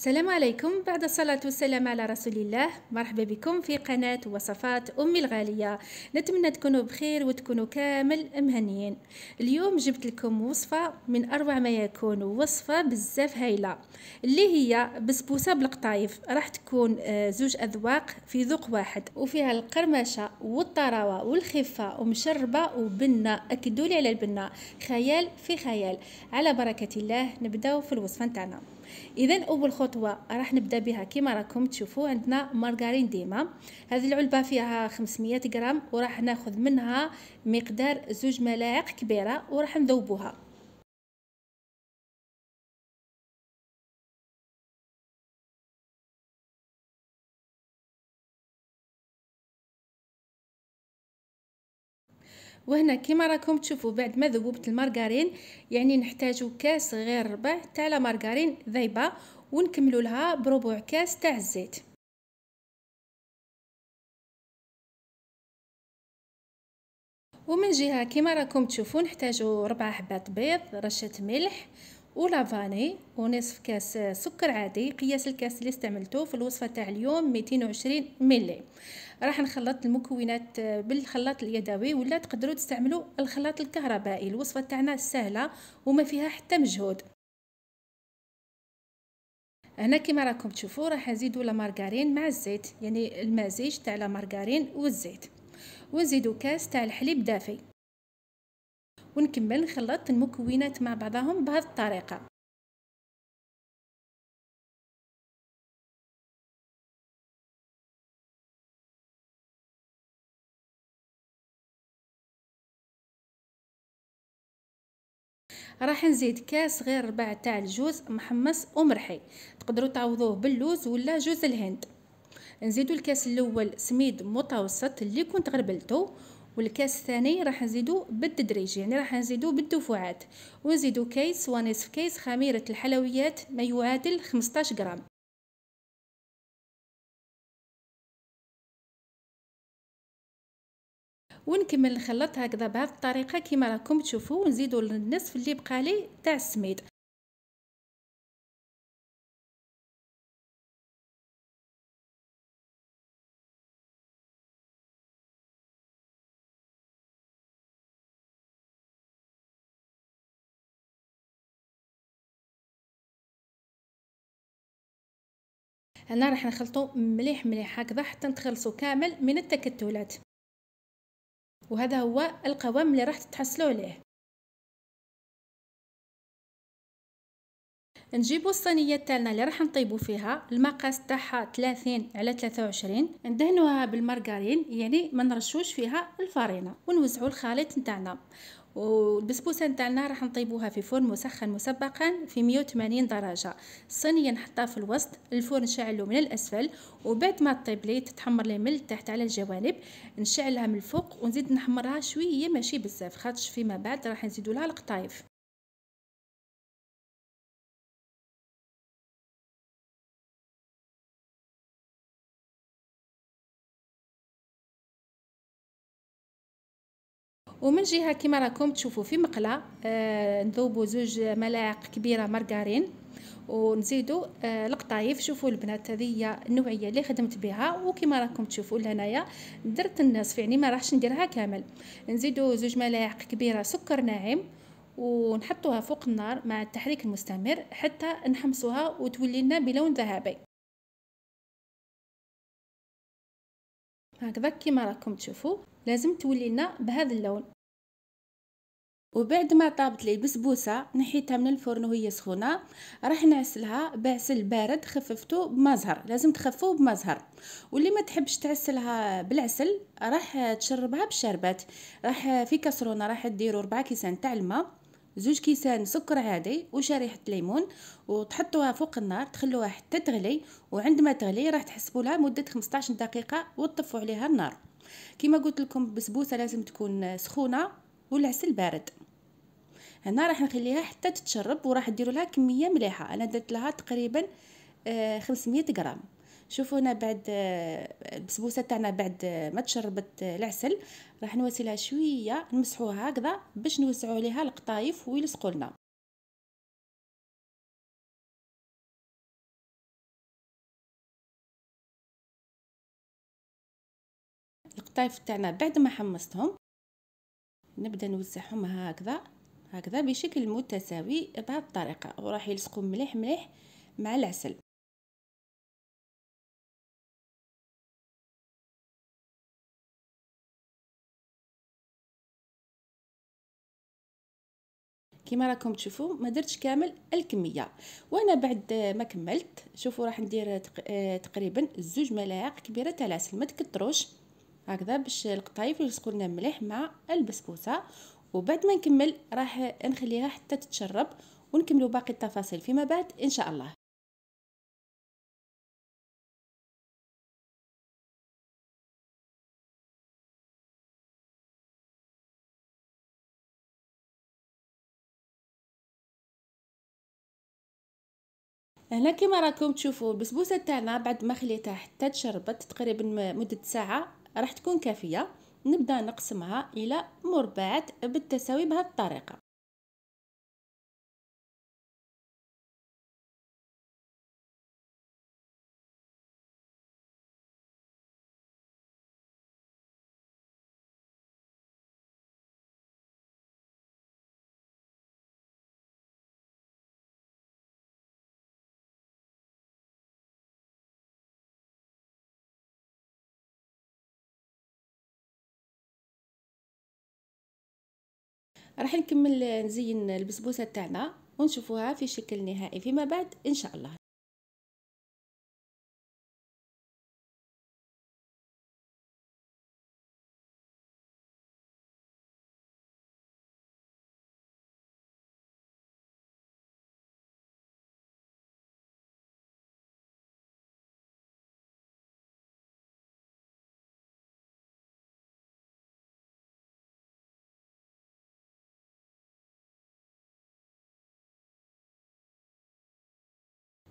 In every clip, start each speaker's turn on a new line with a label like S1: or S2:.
S1: السلام عليكم. بعد الصلاة والسلام على رسول الله مرحبا بكم في قناة وصفات أمي الغالية. نتمنى تكونوا بخير وتكونوا كامل مهنيين. اليوم جبت لكم وصفة من أروع ما يكون وصفة بزاف هايلة اللي هي بسبوسة بالقطايف. راح تكون آه، زوج أذواق في ذوق واحد وفيها القرمشة والطراوة والخفة ومشربة وبنة. أكدولي على البنة خيال في خيال. على بركة الله نبداو في الوصفة نتاعنا. اذا أول خطوة راح نبدأ بها كما راكم تشوفوا عندنا مارغرين ديما. هذه العلبة فيها 500 غرام وراح ناخذ منها مقدار زوج ملاعق كبيرة وراح نذوبوها. وهنا كما راكم تشوفوا بعد ما ذوبت المارغرين يعني نحتاجو كاس غير ربع تاع لا مارغرين ذايبه ونكملوا لها بربع كاس تاع الزيت. ومن جهة كما راكم تشوفوا نحتاجو ربع حبات بيض رشة ملح ولافاني ونصف كاس سكر عادي قياس الكاس اللي استعملته في الوصفة تاع اليوم 220 ملي. راح نخلط المكونات بالخلاط اليدوي ولا تقدروا تستعملوا الخلاط الكهربائي الوصفة تاعنا سهلة وما فيها حتى مجهود. هنا كما راكم تشوفوا راح نزيدوا لا مع الزيت يعني المزيج تاع لا مارغرين والزيت. ونزيدوا كاس تاع الحليب دافي. ونكمل نخلط المكونات مع بعضهم بهذه الطريقة. راح نزيد كاس غير ربع تاع الجوز محمص ومرحي. تقدروا تعوضوه باللوز ولا جوز الهند. نزيدو الكاس الأول سميد متوسط اللي كنت غربلته والكاس الثاني راح نزيدو بالتدريج يعني راح نزيدو بالدفعات ونزيدو كيس ونصف كيس خميرة الحلويات ما يعادل 15 غرام. ونكمل نخلط هكذا بهذه الطريقة كما راكم تشوفوا ونزيدوا النصف اللي بقى لي تاع السميد. هنا راح نخلطو مليح مليح هكذا حتى نتخلصوا كامل من التكتلات. وهذا هو القوام اللي راح تتحصلوا عليه. نجيبوا الصينية تاعنا اللي راح نطيبوا فيها المقاس تاعها 30 على 23 ندهنوها بالمارغرين يعني ما نرشوش فيها الفرينة ونوزعوا الخليط نتاعنا. والبسبوسة نتاعنا راح نطيبوها في فرن مسخن مسبقا في 180 درجة. الصينيه نحطها في الوسط الفرن نشعلو من الأسفل وبعد ما تطيب لي تتحمر لي من التحت على الجوانب. نشعلها من الفوق ونزيد نحمرها شوية ماشي بزاف خاطش فيما بعد راح نزيدو لها القطايف. ومن جهة كما راكم تشوفوا في مقلة آه نذوبوا زوج ملاعق كبيرة مارغرين ونزيدوا آه القطايف شوفوا البنات هذه النوعية اللي خدمت بها. وكما راكم تشوفوا لهنايا درت النصف يعني ما راحش نديرها كامل. نزيدوا زوج ملاعق كبيرة سكر ناعم ونحطوها فوق النار مع التحريك المستمر حتى نحمصوها وتولي لنا بلون ذهبي. هكذا كما راكم تشوفوا. لازم تولي لنا بهذا اللون. وبعد ما طابت لي البسبوسة نحيتها من الفرن وهي سخونة. راح نعسلها بعسل بارد خففته بمزهر لازم تخفوه بمزهر. واللي ما تحبش تعسلها بالعسل راح تشربها بالشربات راح في كسرونه راح ديروا ربعة كيسان تاع الماء زوج كيسان سكر عادي وشريحة ليمون وتحطوها فوق النار تخلوها حتى تغلي. وعندما تغلي راح تحسبوا لها مدة 15 دقيقة وتطفوا عليها النار. كما قلت لكم بسبوسة لازم تكون سخونة والعسل بارد. هنا راح نخليها حتى تتشرب وراح نديروا لها كمية مليحة. أنا درت لها تقريبا 500 آه، غرام. شوفوا هنا بعد آه، البسبوسة تاعنا بعد ما تشربت العسل راح نواسي شوية نمسحوها هكذا باش نوسعوا عليها القطايف ويلصقوا لنا القطايف تاعنا بعد ما حمصتهم نبدأ نوزعهم هكذا هكذا بشكل متساوي بهذه الطريقة وراح يلصقوا مليح مليح مع العسل. كما راكم تشوفوا ما درتش كامل الكمية. وأنا بعد ما كملت شوفوا راح ندير آه، تقريبا زوج ملاعق كبيرة تاع العسل ما تكثروش. هكذا باش القطايف يلصقوا لنا مليح مع البسبوسة. وبعد ما نكمل راح نخليها حتى تتشرب ونكملوا باقي التفاصيل فيما بعد إن شاء الله. هنا كما راكم تشوفوا البسبوسة تاعنا بعد ما خليتها حتى تشربت تقريبا مدة ساعة راح تكون كافية. نبدأ نقسمها إلى مربعات بالتساوي بهذه الطريقة. راح نكمل نزين البسبوسة تاعنا ونشوفوها في شكل نهائي فيما بعد إن شاء الله.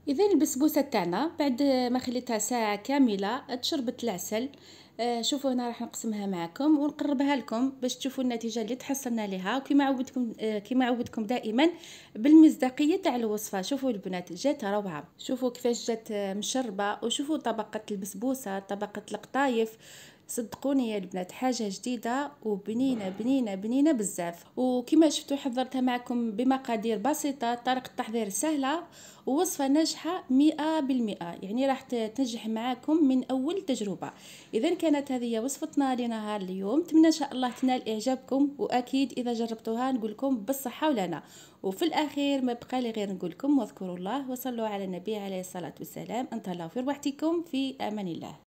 S1: إذا البسبوسة تاعنا بعد ما خليتها ساعة كاملة تشربت العسل آه، شوفوا هنا راح نقسمها معكم ونقربها لكم باش تشوفوا النتيجة اللي تحصلنا لها وكما عودتكم آه، كما عودتكم دائما بالمصداقية تاع الوصفة. شوفوا البنات جات روعة. شوفوا كيفاش جات آه، مشربة. وشوفوا طبقة البسبوسة طبقة القطايف. صدقوني يا البنات حاجة جديدة وبنينة بنينة بنينة بزاف. وكما شفتوا حضرتها معكم بمقادير بسيطة طريقة التحضير سهلة ووصفة ناجحة مئة بالمئة. يعني راح تنجح معاكم من أول تجربة. اذا كانت هذه وصفتنا لنهار اليوم. نتمنى إن شاء الله تنال إعجابكم وأكيد إذا جربتوها نقول لكم بالصحة ولنا. وفي الأخير ما بقى لي غير نقول لكم واذكروا الله وصلوا على النبي عليه الصلاة والسلام. انتهوا في روحتكم في أمان الله.